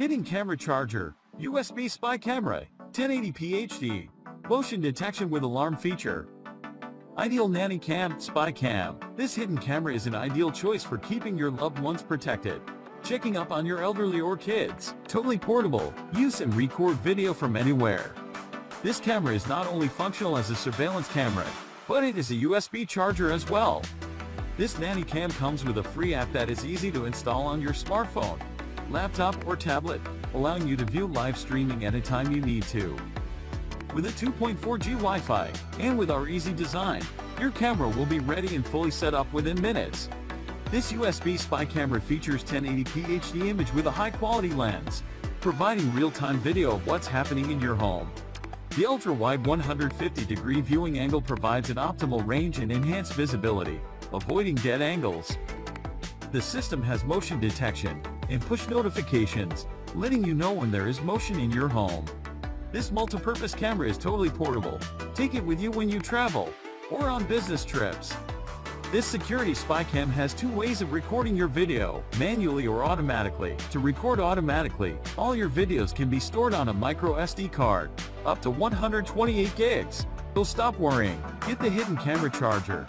hidden camera charger, USB spy camera, 1080p HD, motion detection with alarm feature. Ideal Nanny Cam Spy Cam. This hidden camera is an ideal choice for keeping your loved ones protected. Checking up on your elderly or kids. Totally portable. Use and record video from anywhere. This camera is not only functional as a surveillance camera, but it is a USB charger as well. This Nanny Cam comes with a free app that is easy to install on your smartphone, laptop or tablet, allowing you to view live streaming anytime you need to. With a 2.4G Wi-Fi, and with our easy design, your camera will be ready and fully set up within minutes. This USB spy camera features 1080p HD image with a high-quality lens, providing real-time video of what's happening in your home. The ultra-wide 150-degree viewing angle provides an optimal range and enhanced visibility, avoiding dead angles. The system has motion detection and push notifications, letting you know when there is motion in your home. This multi-purpose camera is totally portable. Take it with you when you travel or on business trips. This security spy cam has two ways of recording your video, manually or automatically. To record automatically, all your videos can be stored on a micro SD card, up to 128 gigs. So stop worrying, get the hidden camera charger.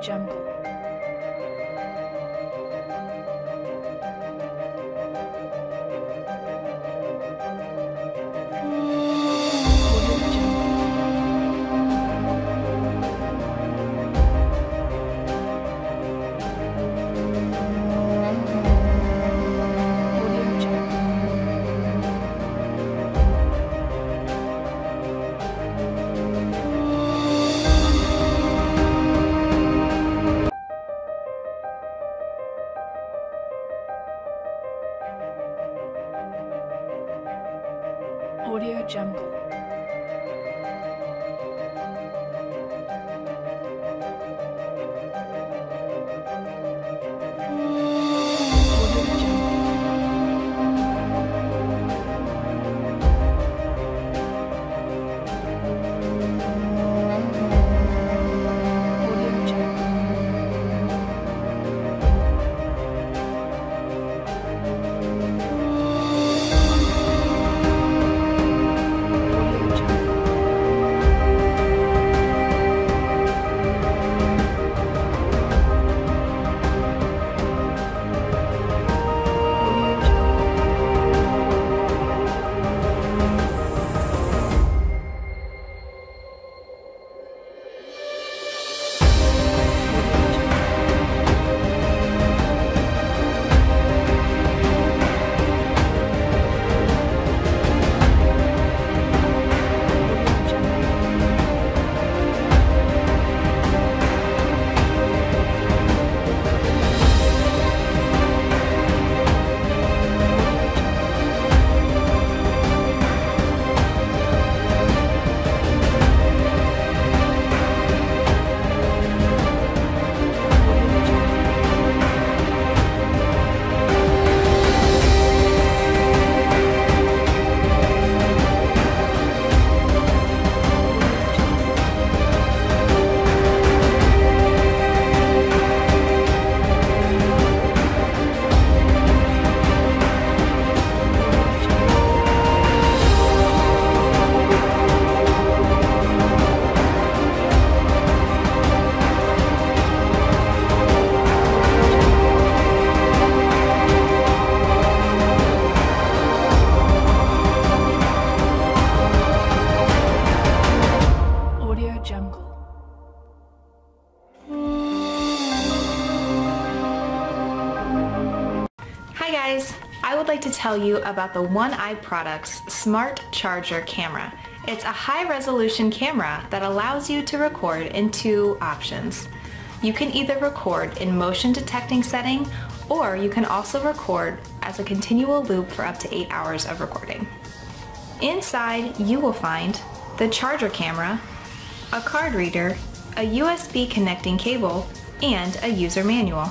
Jungle. Audio Jungle. Hi guys, I would like to tell you about the One Eye Products Smart Charger Camera. It's a high resolution camera that allows you to record in two options. You can either record in motion detecting setting or you can also record as a continual loop for up to 8 hours of recording. Inside you will find the charger camera, a card reader, a USB connecting cable, and a user manual.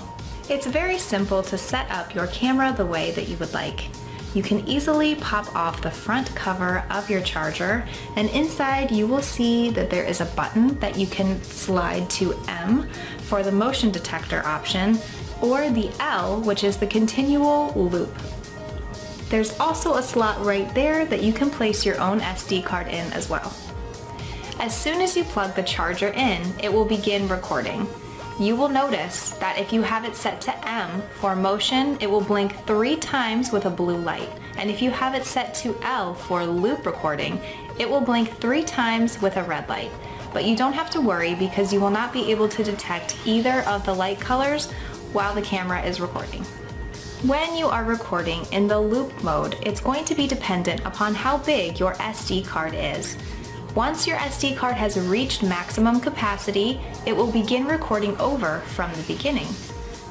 It's very simple to set up your camera the way that you would like. You can easily pop off the front cover of your charger and inside you will see that there is a button that you can slide to M for the motion detector option or the L which is the continual loop. There's also a slot right there that you can place your own SD card in as well. As soon as you plug the charger in, it will begin recording. You will notice that if you have it set to M for motion, it will blink three times with a blue light. And if you have it set to L for loop recording, it will blink three times with a red light. But you don't have to worry because you will not be able to detect either of the light colors while the camera is recording. When you are recording in the loop mode, it's going to be dependent upon how big your SD card is. Once your SD card has reached maximum capacity, it will begin recording over from the beginning.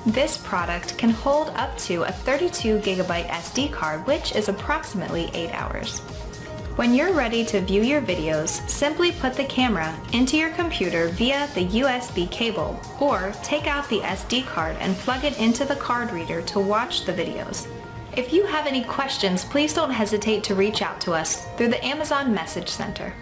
This product can hold up to a 32 gigabyte SD card, which is approximately 8 hours. When you're ready to view your videos, simply put the camera into your computer via the USB cable, or take out the SD card and plug it into the card reader to watch the videos. If you have any questions, please don't hesitate to reach out to us through the Amazon Message Center.